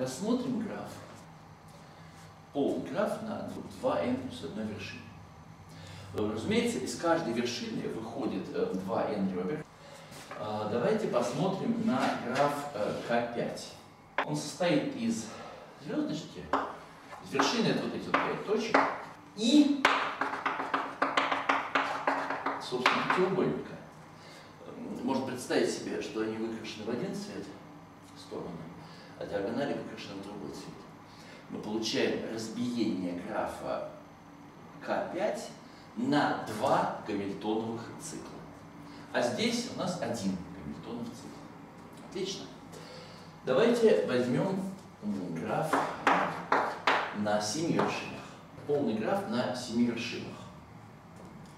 Рассмотрим граф. Полный граф на 2n плюс 1 вершине. Разумеется, из каждой вершины выходит 2n ребер. А, давайте посмотрим на граф К5. Он состоит из звездочки, из вершины это вот эти вот 5 точек, и, собственно, треугольника. Можно представить себе, что они выкрашены в один цвет стороны, а диагонали выкрашены в другой цвет. Мы получаем разбиение графа К5 на два гамильтоновых цикла. А здесь у нас один гамильтонов цикл. Отлично. Давайте возьмем граф на семи вершинах. Полный граф на семи вершинах.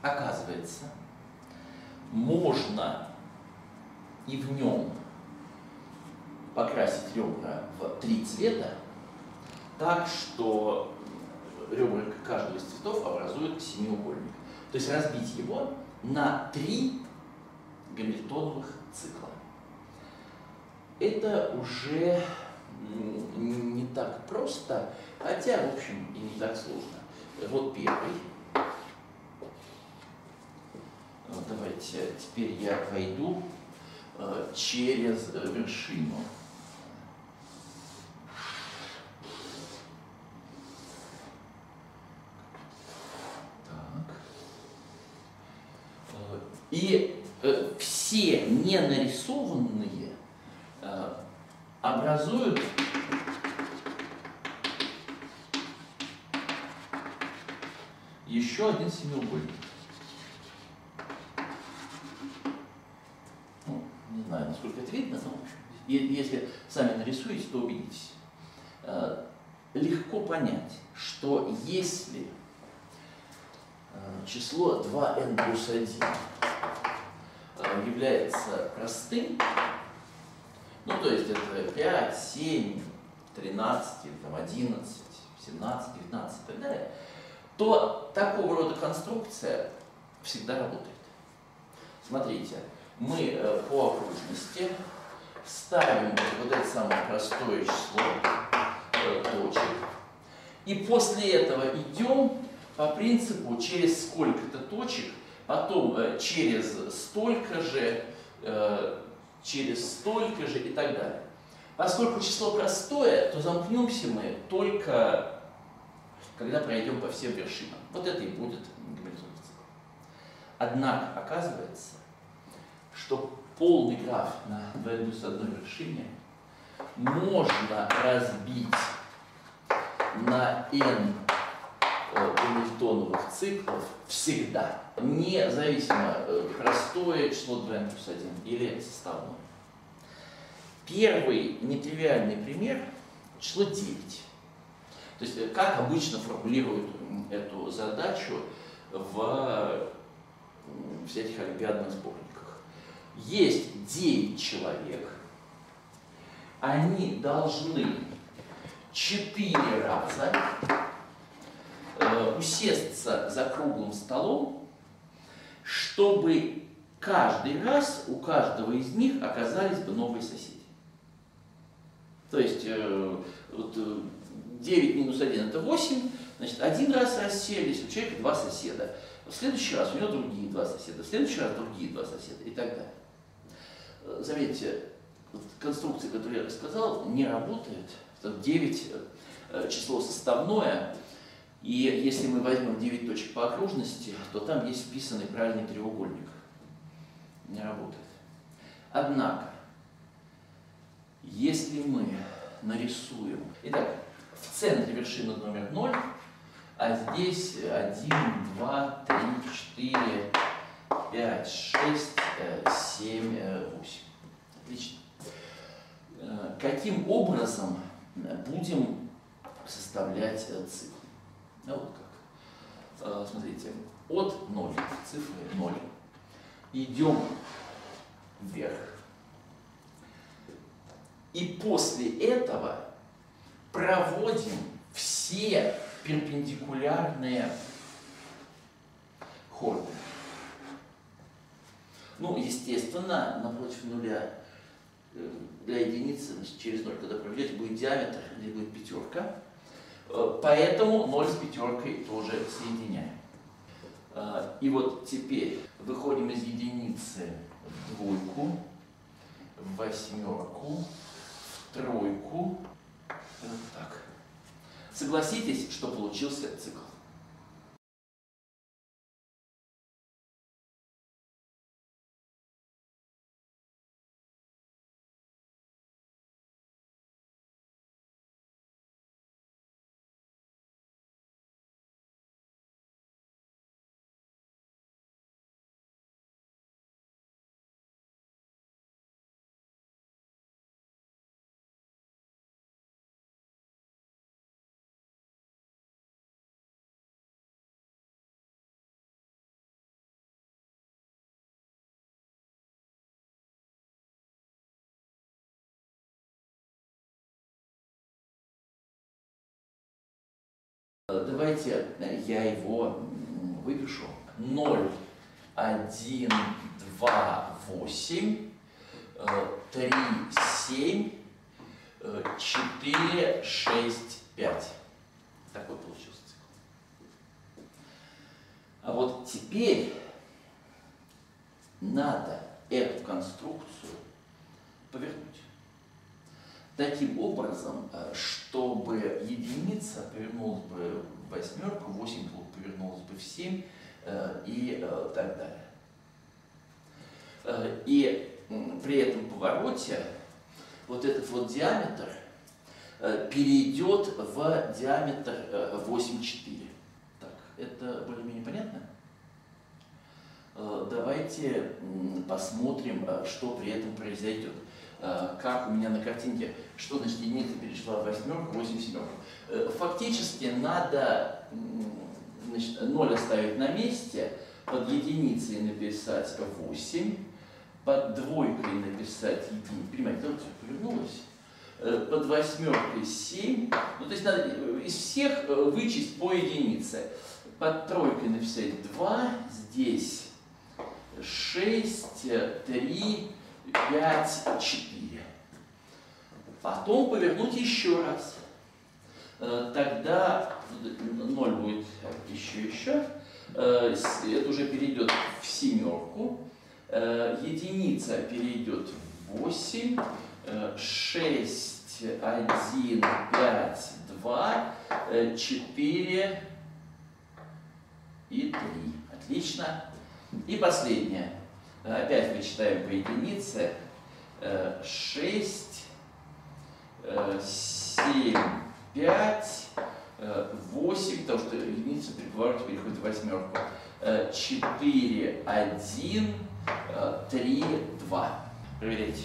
Оказывается, можно и в нем покрасить ребра в три цвета, так что ребра каждого из цветов образуют семиугольник. То есть разбить его на три гамильтоновых цикла. Это уже не так просто, хотя, в общем, и не так сложно. Вот первый. Давайте теперь я войду э, через вершину. Так. Э, и э, все не нарисованные образуют еще один семиугольник. Ну, не знаю, насколько это видно, но если сами нарисуете, то увидитесь. Э, легко понять, что если э, число 2n плюс 1 э, является простым, ну, то есть это 5, 7, 13, там, 11, 17, 19 и так далее, то такого рода конструкция всегда работает. Смотрите, мы э, по окружности ставим вот это самое простое число э, точек, и после этого идем по принципу через сколько-то точек, потом э, через столько же, через столько же и так далее. Поскольку число простое, то замкнемся мы только когда пройдем по всем вершинам. Вот это и будет гамильтонный цикл. Однако оказывается, что полный граф на 2 плюс одной вершине можно разбить на n гамильтоновых циклов всегда, независимо э, простое число 2 плюс 1 или составное. Первый нетривиальный пример – число 9. То есть, э, как обычно формулируют эту задачу в всяких олимпиадных сборниках. Есть 9 человек, они должны 4 раза усесться за круглым столом, чтобы каждый раз у каждого из них оказались бы новые соседи. То есть э, вот, 9 минус 1 это 8, значит, один раз расселись, у человека два соседа. В следующий раз у него другие два соседа, в следующий раз другие два соседа и так далее. Э, заметьте, вот конструкция, которую я рассказал, не работает. 9 э, число составное, и если мы возьмем 9 точек по окружности, то там есть вписанный правильный треугольник. Не работает. Однако, если мы нарисуем... Итак, в центре вершины номер 0, а здесь 1, 2, 3, 4, 5, 6, 7, 8. Отлично. Э, каким образом будем составлять э, Ну, вот как. Э, смотрите, от 0, цифры 0, идем вверх. И после этого проводим все перпендикулярные хорды. Ну, естественно, напротив нуля для единицы значит, через 0, когда проведете, будет диаметр, здесь будет пятерка. Поэтому 0 с пятеркой тоже соединяем. И вот теперь выходим из единицы в двойку, в восьмерку, в тройку. Вот так. Согласитесь, что получился цикл. Давайте я его выпишу. 0, 1, 2, 8, 3, 7, 4, 6, 5. Такой получился цикл. А вот теперь надо эту конструкцию повернуть. Таким образом, э, чтобы единица повернулась бы в восьмерку, 8 повернулась бы в 7 э, и э, так далее. И при этом повороте вот этот вот диаметр перейдет в диаметр 8,4. Так, это более-менее понятно? Давайте посмотрим, что при этом произойдет. Э, как у меня на картинке, что значит единица перешла в восьмерку, 8 семерку. Э, фактически надо значит, 0 оставить на месте, под единицей написать 8, под двойкой написать единицу. Понимаете, вот повернулось. Э, под восьмеркой 7. Ну, то есть надо из всех вычесть по единице. Под тройкой написать 2, здесь 6, 3, 5, 4. Потом повернуть еще раз. Э, тогда 0 будет еще еще. Э, это уже перейдет в семерку. Э, единица перейдет в 8. 6, 1, 5, 2, 4 и 3. Отлично. И последнее. Опять вычитаем по единице. 6, 7, 5, 8, потому что единица при повороте переходит в восьмерку. 4, 1, 3, 2. Проверяйте.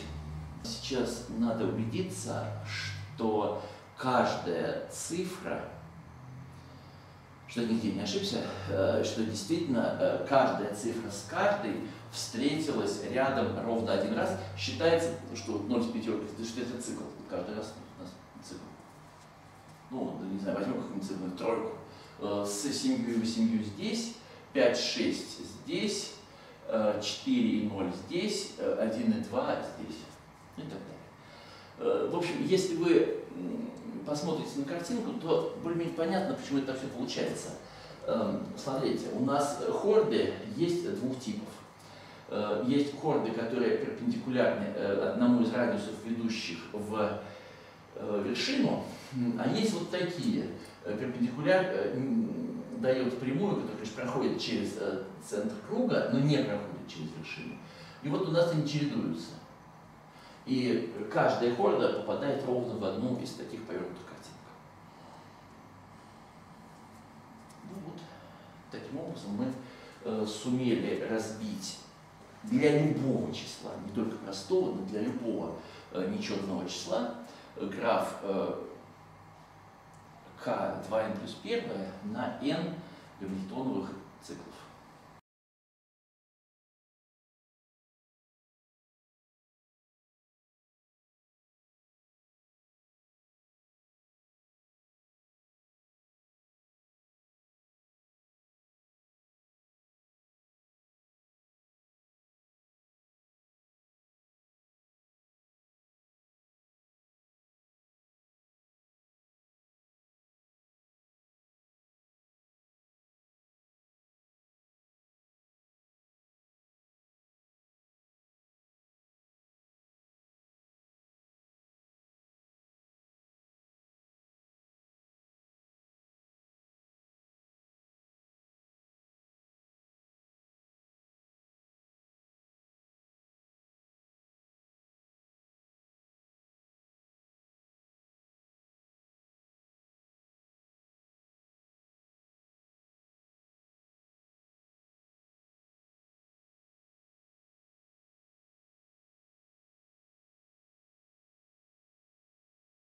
Сейчас надо убедиться, что каждая цифра что нигде не ошибся, э, что действительно э, каждая цифра с каждой встретилась рядом ровно один раз. Считается, что 0 с пятеркой, что это цикл. Каждый раз у нас цикл. Ну, не знаю, возьмем какую-нибудь цифру, тройку. Э, с семью и семью здесь, 5, 6 здесь, 4 и 0 здесь, 1 и 2 здесь. И так далее. В общем, если вы посмотрите на картинку, то более-менее понятно, почему это так все получается. Эм, смотрите, у нас хорды есть двух типов. Э, есть хорды, которые перпендикулярны э, одному из радиусов, ведущих в э, вершину, а есть вот такие. Перпендикуляр дает прямую, которая, проходит через центр круга, но не проходит через вершину. И вот у нас они чередуются. И каждая хорда попадает ровно в одну из таких повернутых картинок. Ну вот, таким образом мы сумели разбить для любого числа, не только простого, но для любого э, нечетного числа, граф э, k 2n плюс 1 на n гамильтоновых циклов.